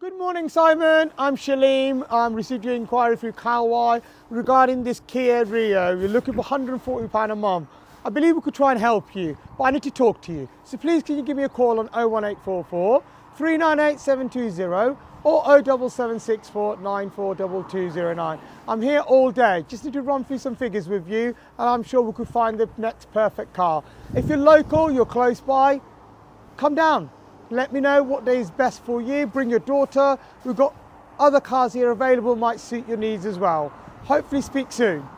Good morning, Simon. I'm Shaleem. I received your inquiry through Carwow regarding this Kia Rio. You're looking for £140 a month. I believe we could try and help you, but I need to talk to you. So please can you give me a call on 01844 398 720 or 07764 942209. I'm here all day. Just need to run through some figures with you and I'm sure we could find the next perfect car. If you're local, you're close by, come down. Let me know what day is best for you. Bring your daughter. We've got other cars here available might suit your needs as well. Hopefully speak soon.